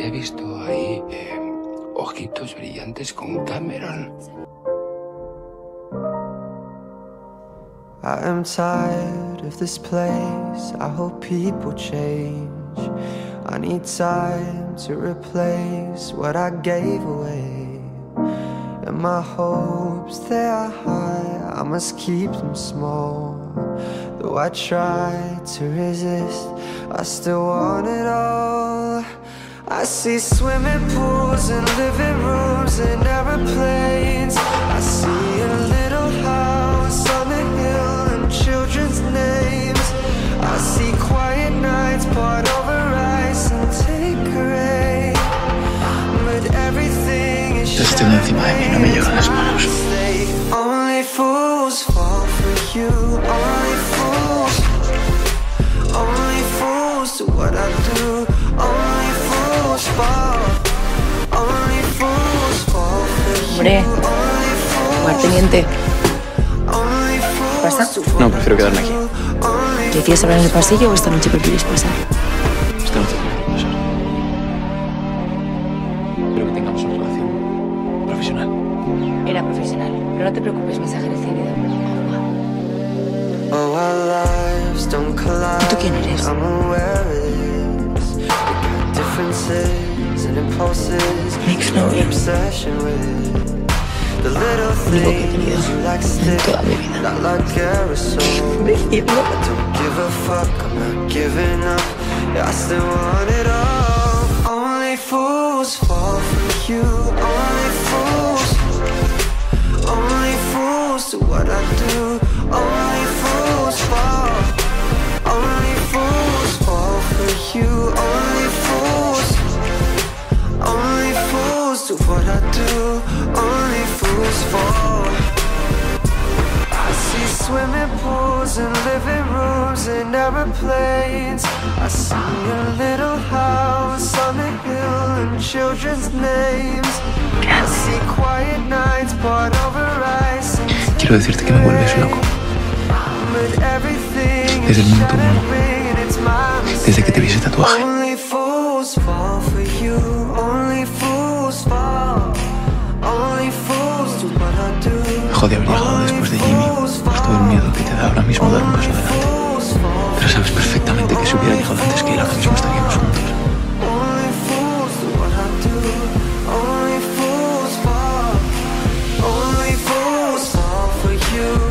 He visto ahí eh, ojitos brillantes con Cameron. I am tired of this place. I hope people change. I need time to replace what I gave away. And my hopes, they are high. I must keep them small. Though I try to resist, I still want it all. I see swimming pools and living rooms and aeroplanes. I see a little house on the hill and children's names. I see quiet nights poured over ice and Tanqueray. But everything is estoy encima de mí, no me llegan las manos. Only fools fall for you. Only fools. Only fools do what I do. Hombre, fools. teniente. ¿Pasa? No, prefiero quedarme aquí. Only ¿Decías hablar en el pasillo o esta noche prefieres pasar? Esta noche que pasar. Quiero que tengamos una relación profesional. Era profesional, pero no te preocupes, mensaje recibido. ¿Tú quién eres? I'm aware Único que like en toda mi vida. Giving up. I still want it all. Only fools fall for you. Only fools. Only fools do what I do. Only do what I do. Only fools fall. I see swimming pools and living rooms and aeroplanes. I see a little house on the hill and children's names. I see quiet nights poured over ice Quiero decirte que me vuelves loco. Desde el minuto uno. Desde que te vi ese tatuaje. jode haber llegado después de Jimmy por todo el miedo que te da ahora mismo dar un paso adelante. Pero sabes perfectamente que si hubiera llegado antes que él, ahora mismo estaríamos juntos. you